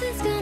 Something's gonna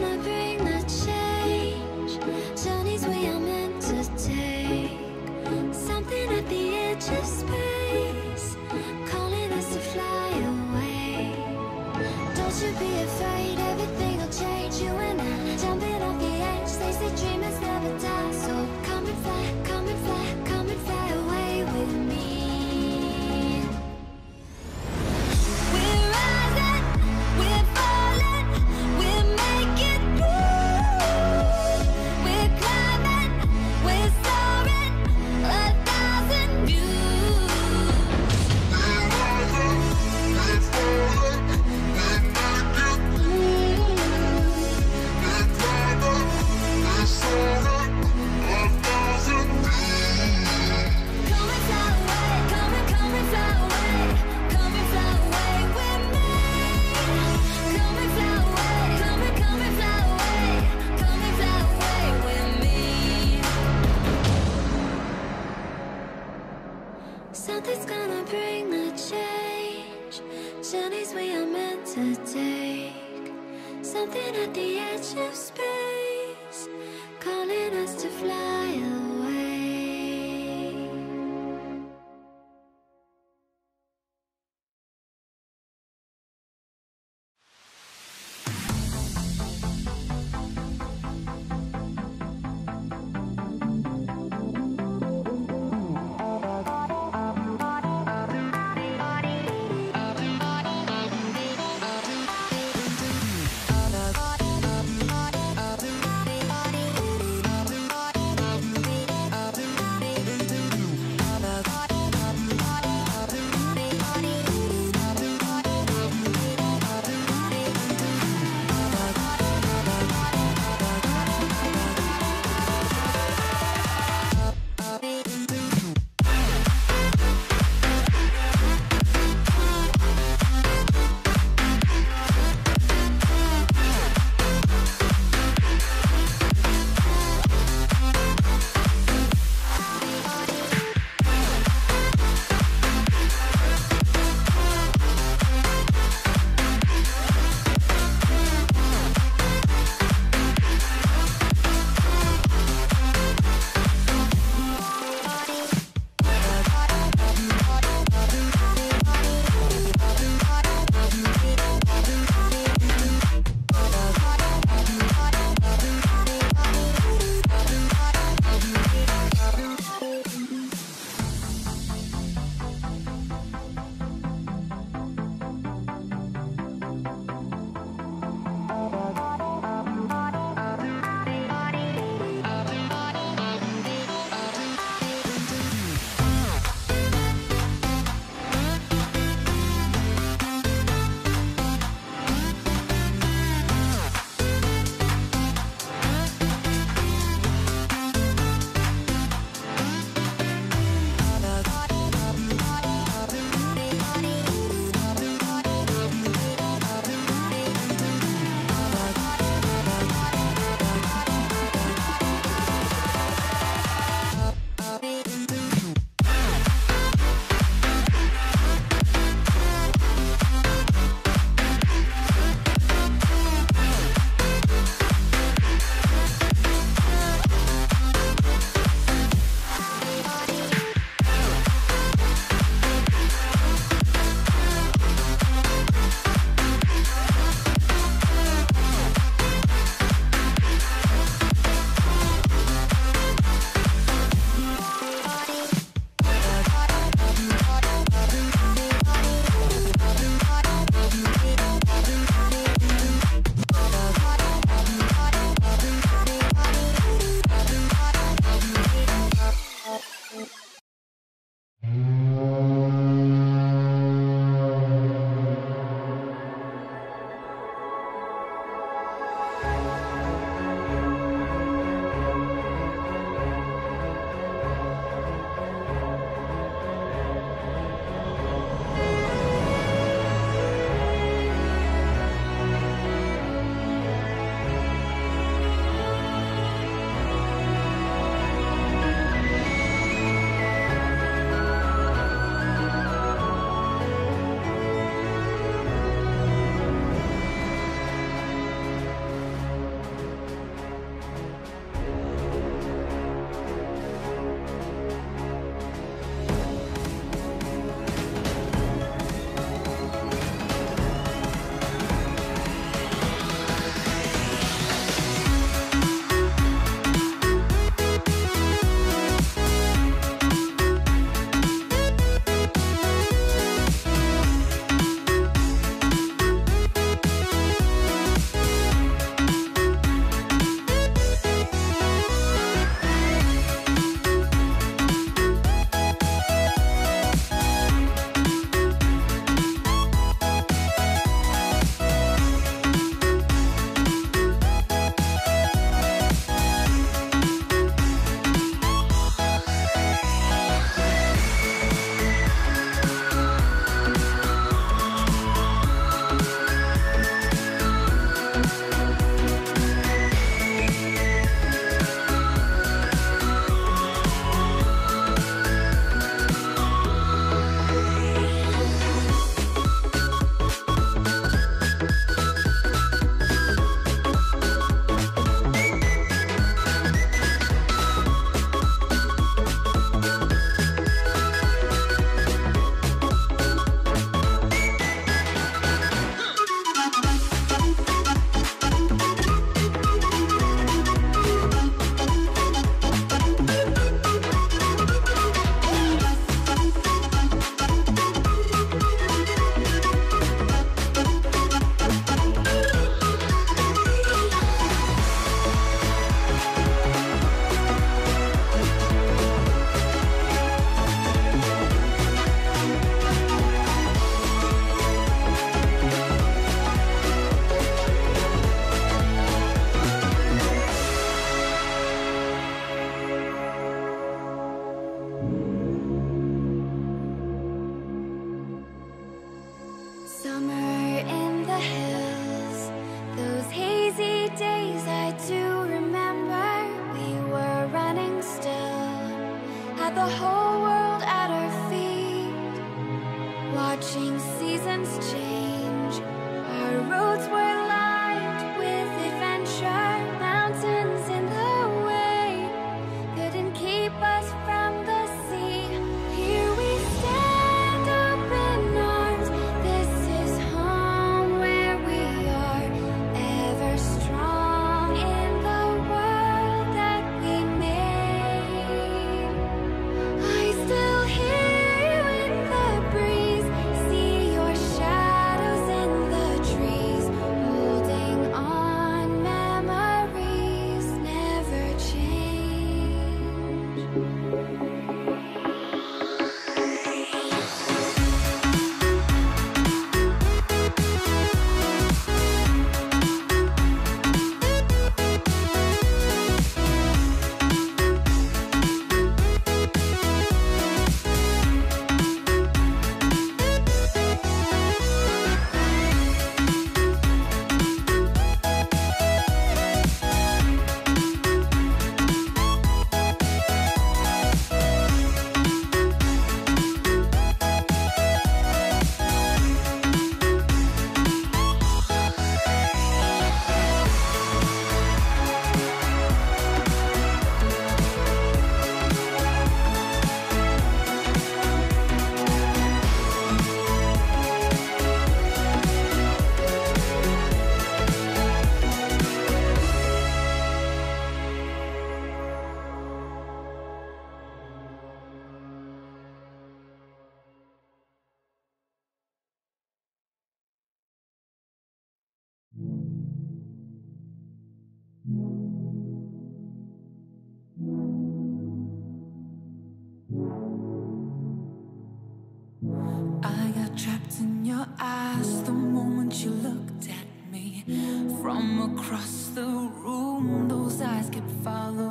across the room. Those eyes kept following.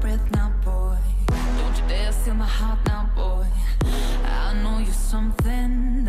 breath now, boy. Don't you dare steal my heart now, boy. I know you're something.